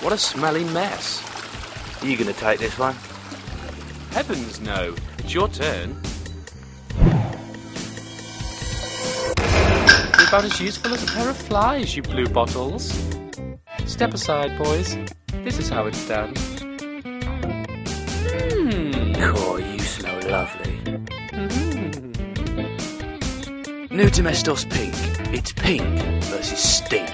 What a smelly mess. Are you going to take this one? Heavens no. It's your turn. You're about as useful as a pair of flies, you blue bottles. Step aside, boys. This is how it's done. Hmm. Oh, you smell lovely. Hmm. New Domestos Pink. It's pink versus stink.